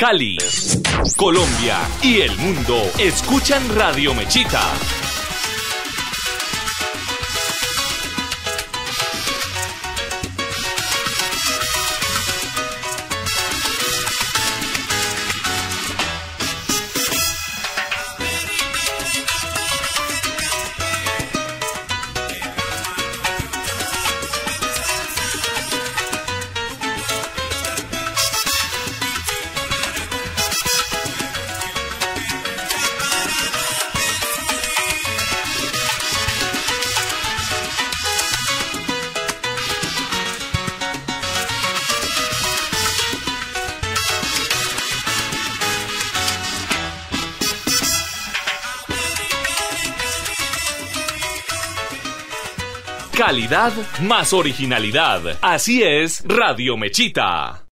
Cali, Colombia y el mundo escuchan Radio Mechita. Calidad más originalidad. Así es Radio Mechita.